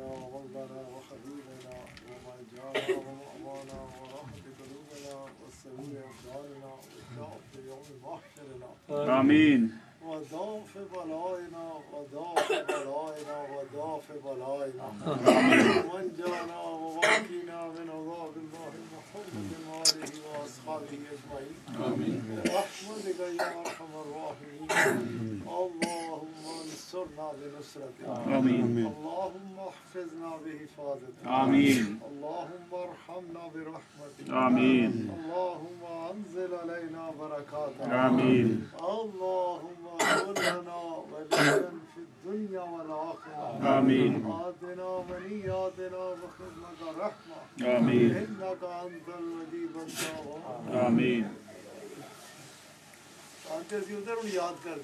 ونبينا ومولانا وحبيبنا وما جاءنا ومأوانا ورحمة قلوبنا والسرور أبداننا والشرف يوم محشرنا آمين. وضعف بلائنا وضعف بلائنا وضعف بلائنا. وواقينا وأصحابه أجمعين. آمين. برحمتك يا أرحم الراحمين اللهم انصرنا بنصرتك آمين. اللهم احفظنا بحفاظتك. آمين. اللهم ارحمنا برحمتك. آمين. اللهم انزل علينا بركاتك. آمين. آمين آتنا منياتنا وخدمة رحمة آمين إنك أنت المجيب الدعوة آمين آج جیسے ادھر یاد کر